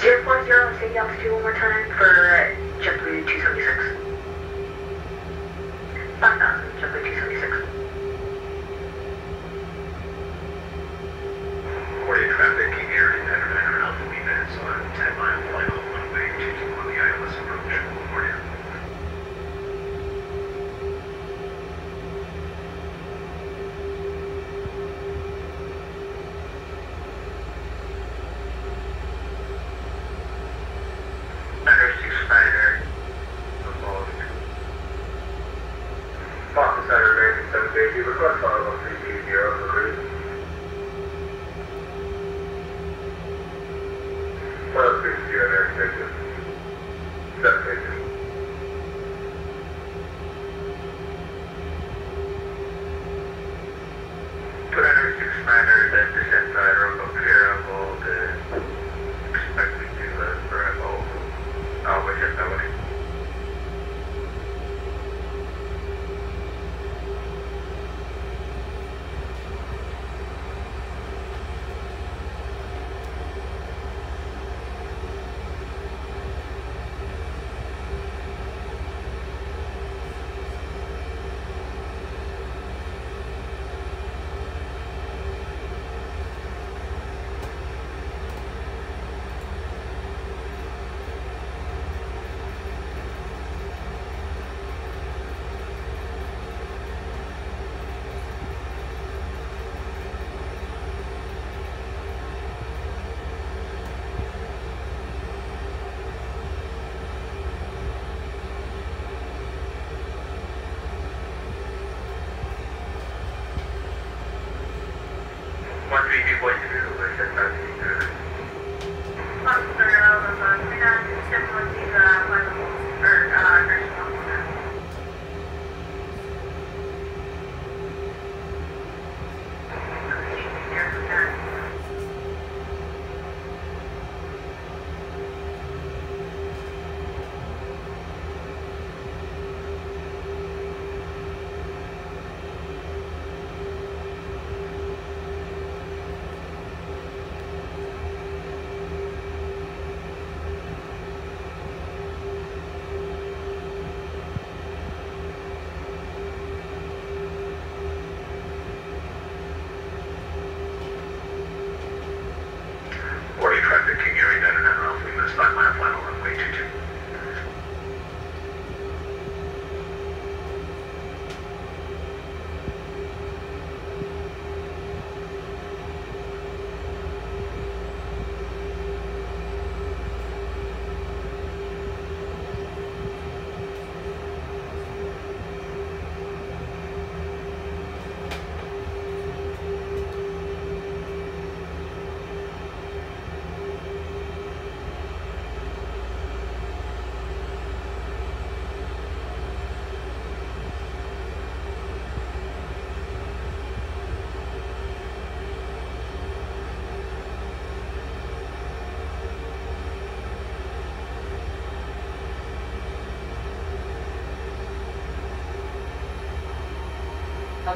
Jet 10, say altitude one more time for JetBlue 276. 5000, JetBlue 276.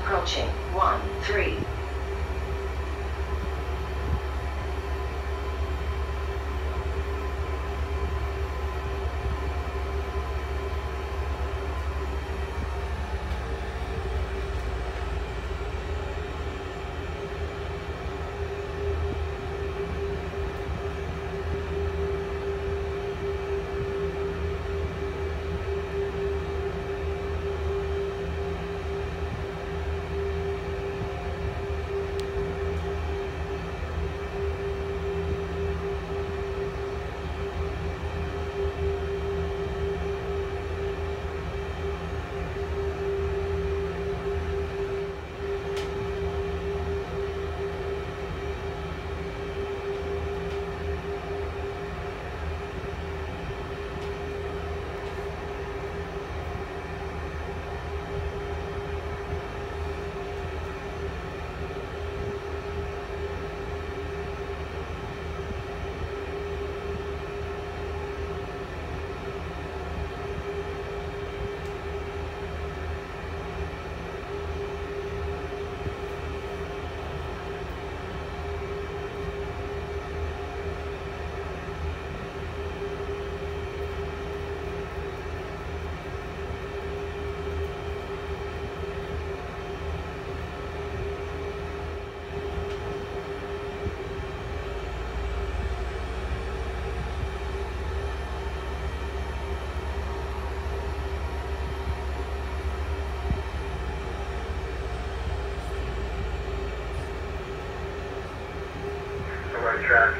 approaching. One, three,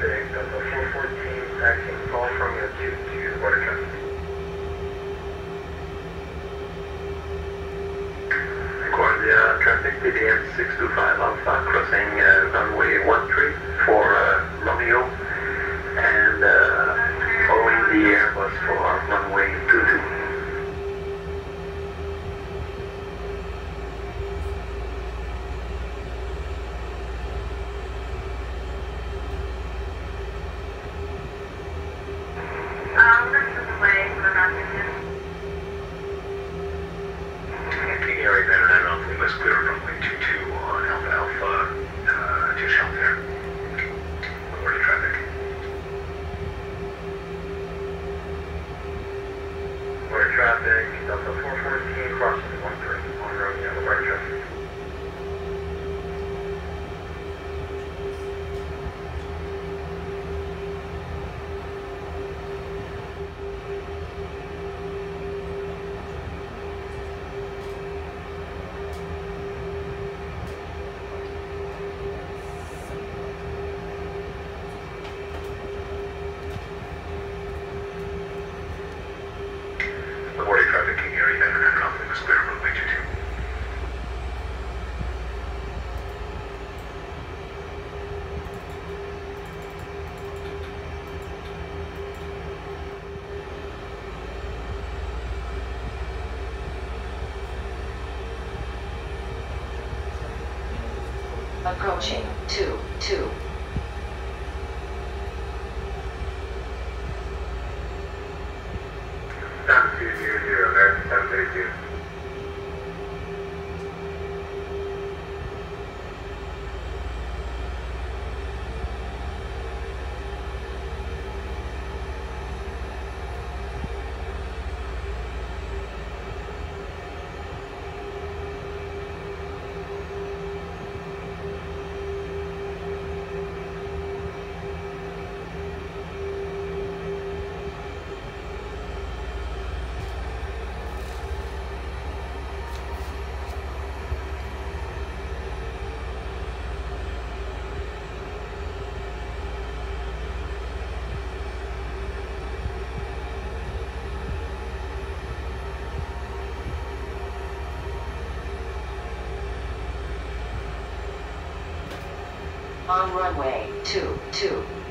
414, taxiing from your 2 to water traffic. Guardia traffic, BDM 625 Alpha, crossing approaching. on runway 22.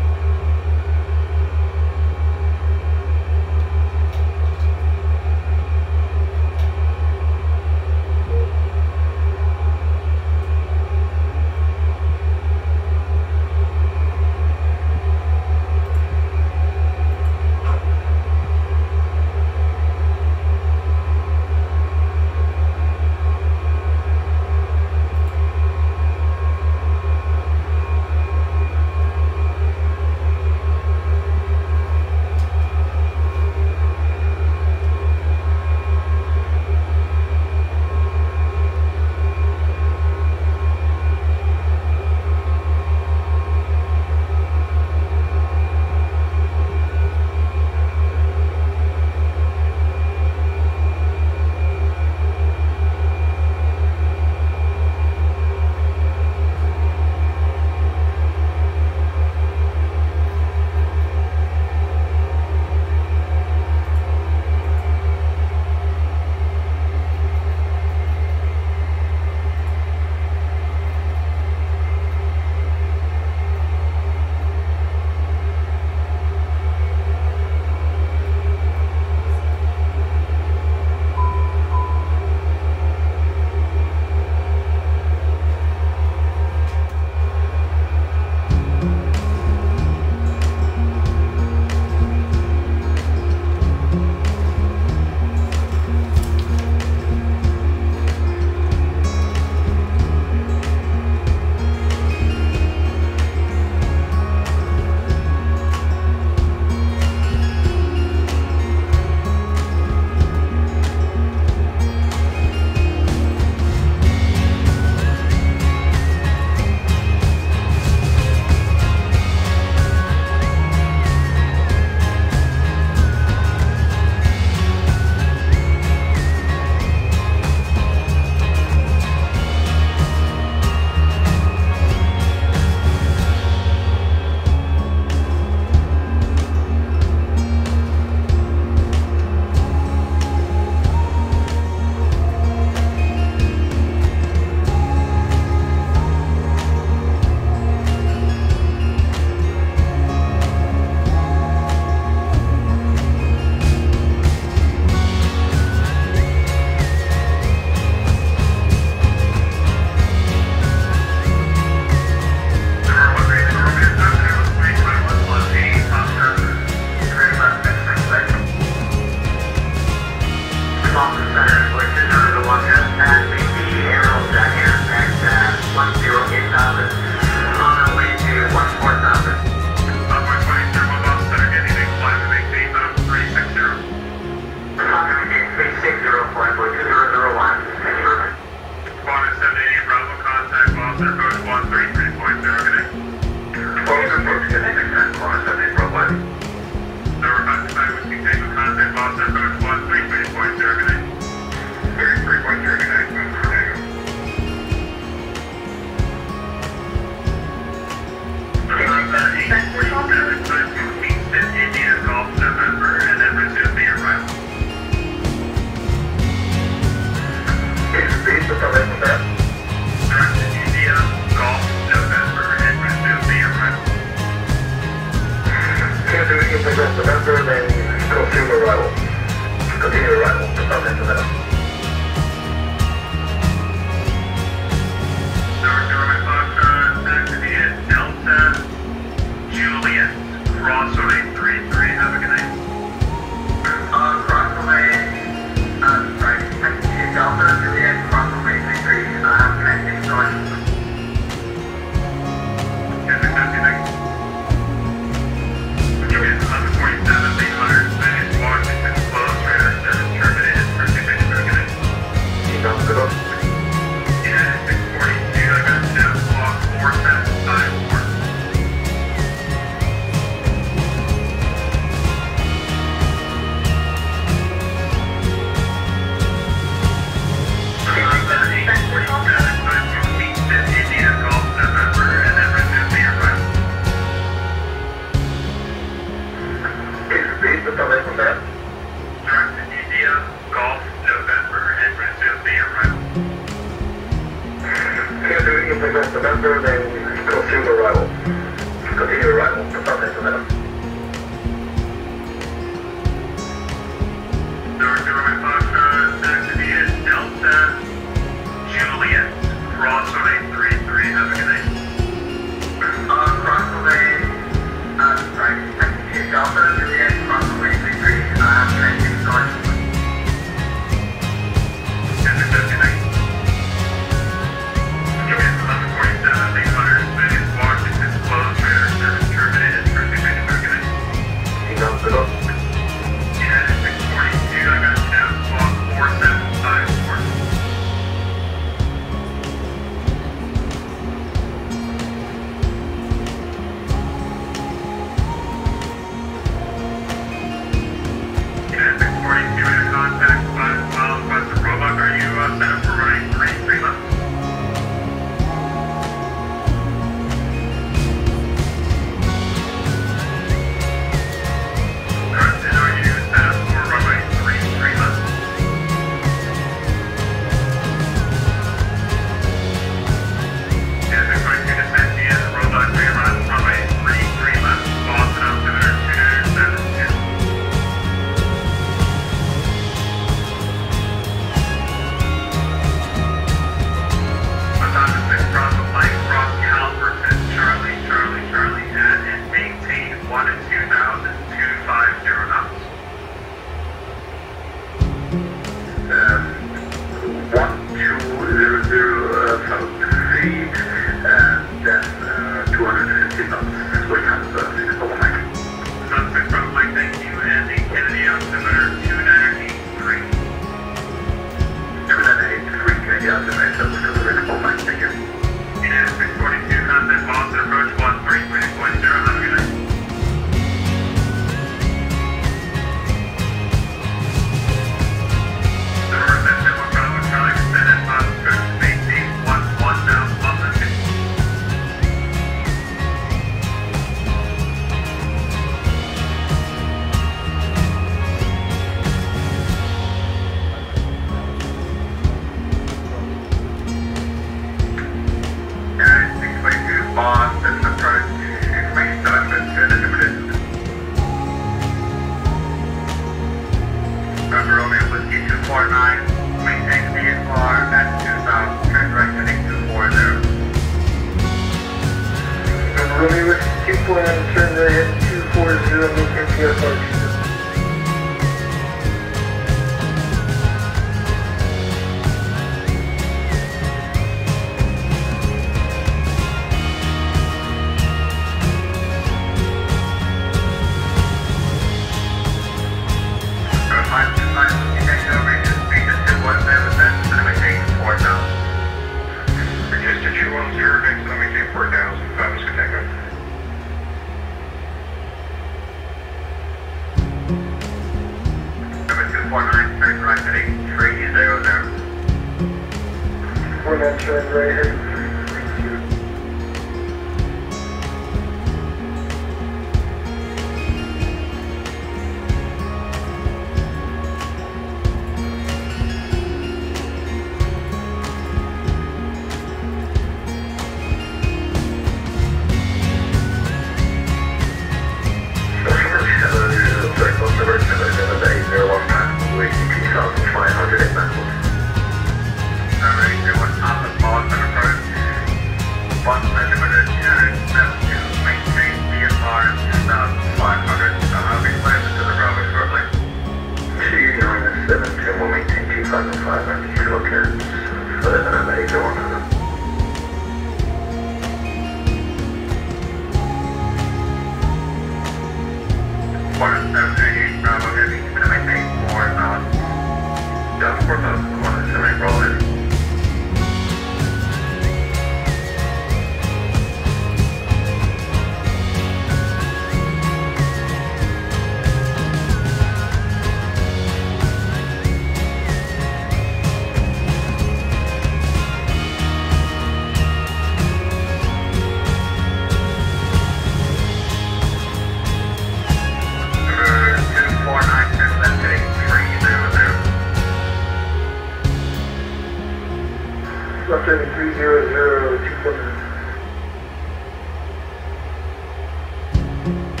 One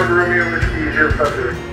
Romeo, Whiskey, zero five zero.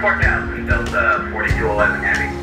Southport Down, Delta uh, 4211 Heavy.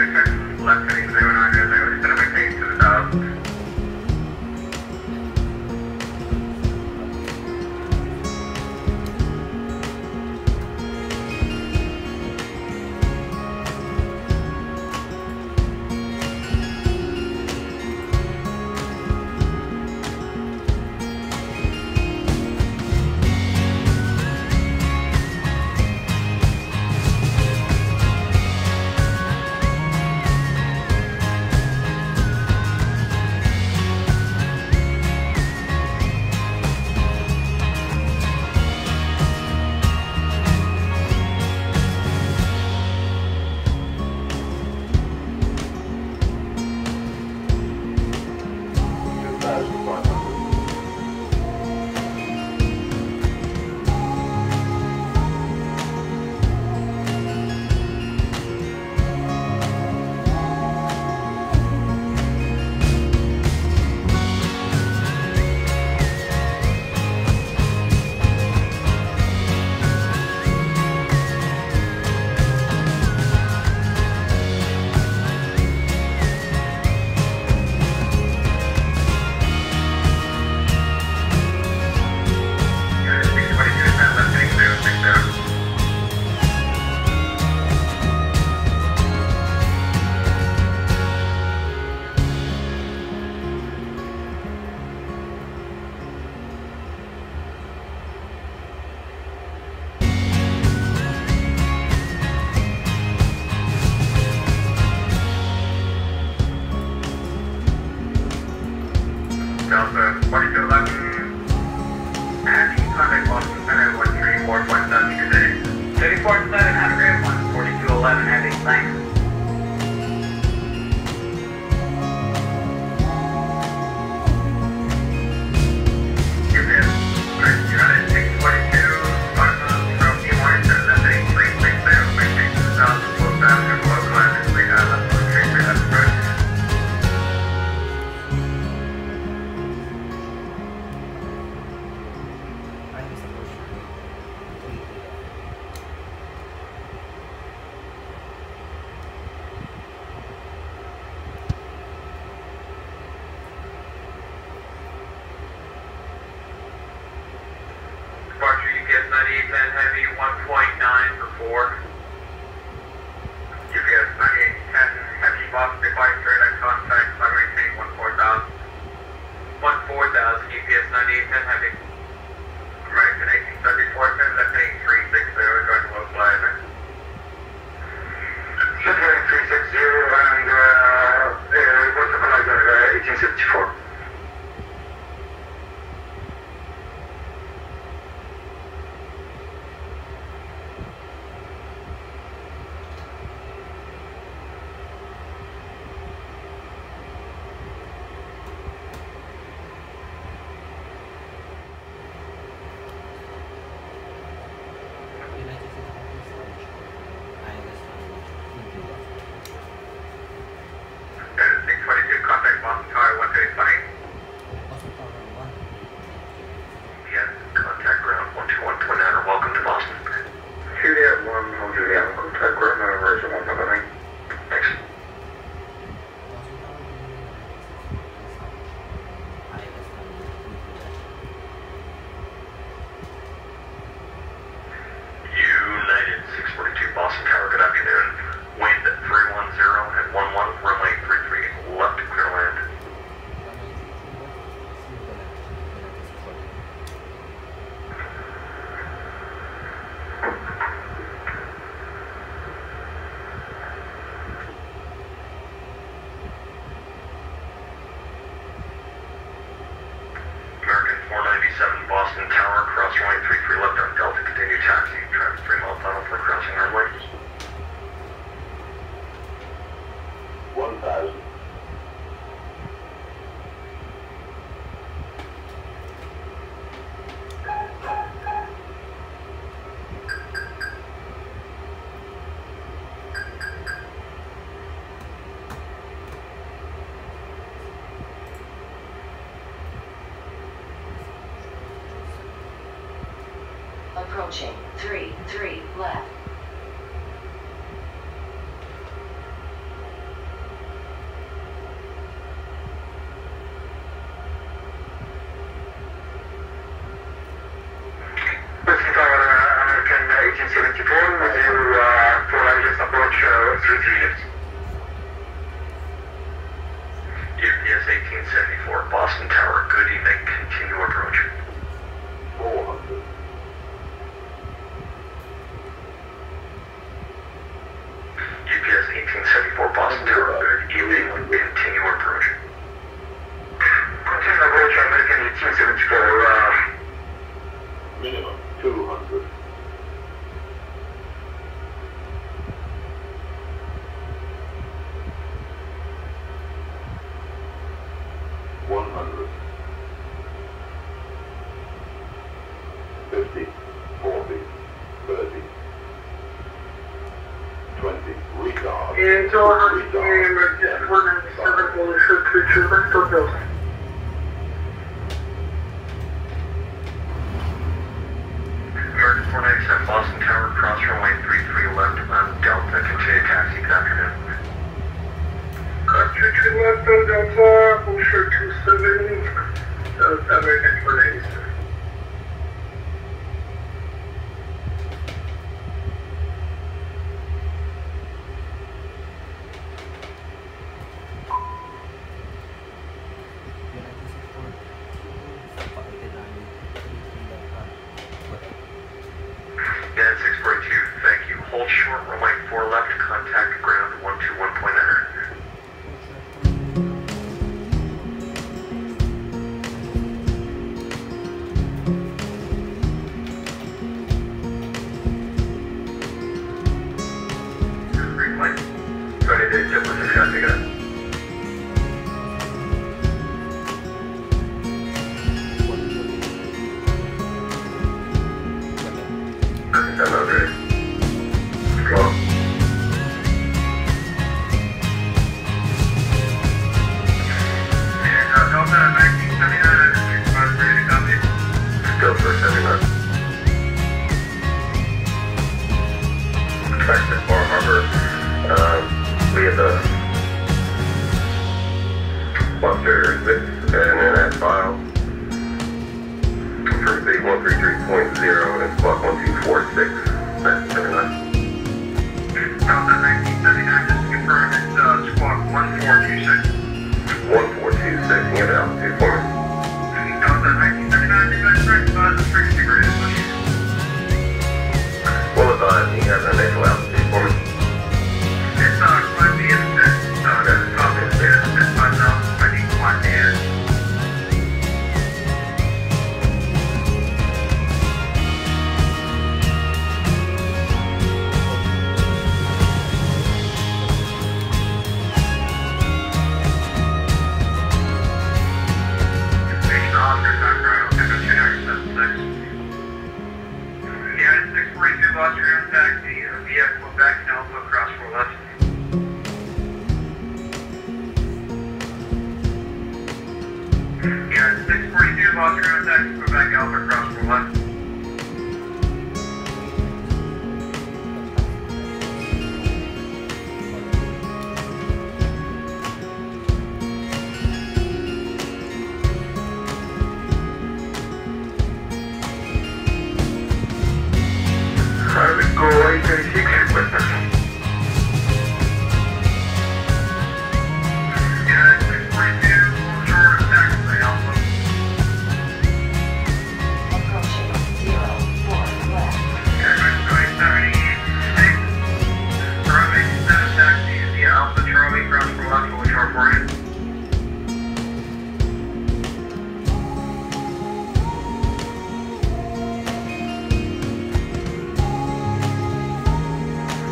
different left headings. They would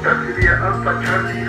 Taxi via Alpha Charlie,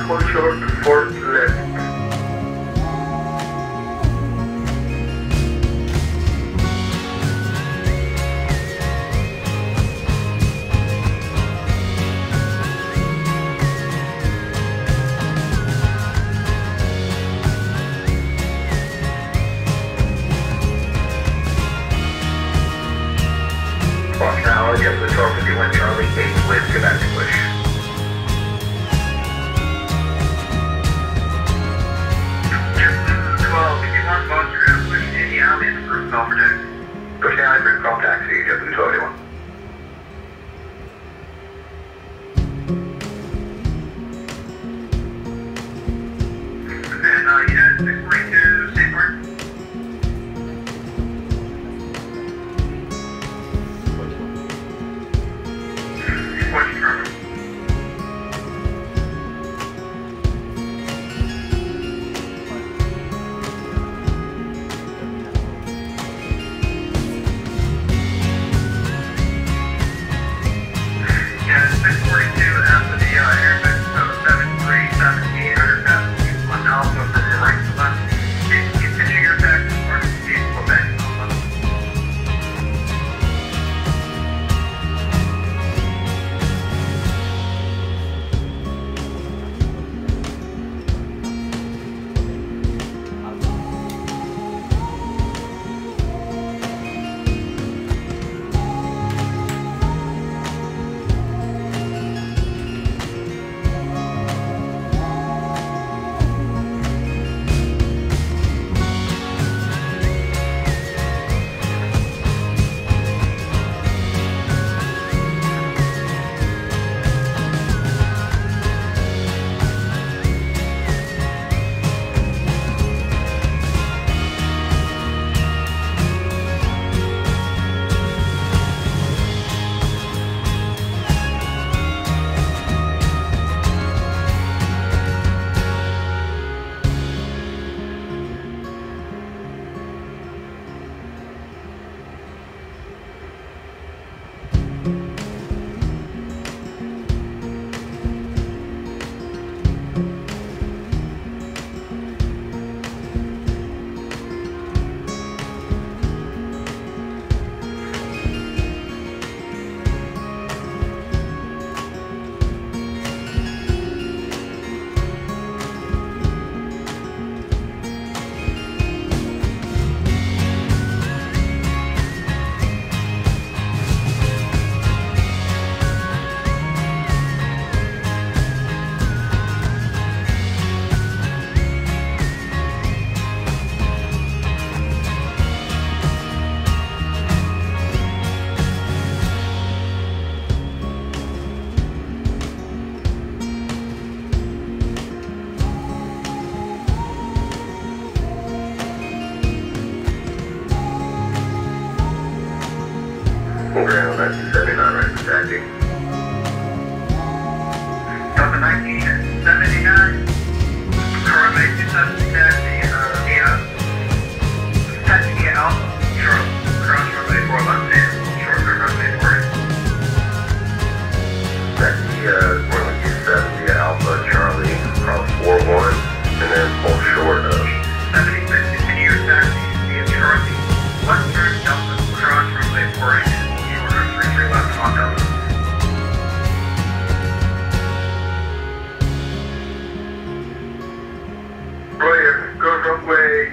way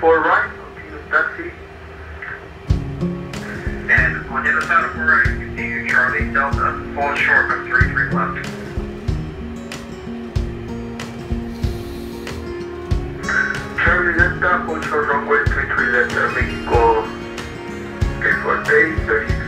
for right on Venus Taxi. And on the other side of the road, continue Charlie Delta, fall short of 33 left. Charlie Delta, fall short runway 33 left, uh, Mexico, okay, for day 36.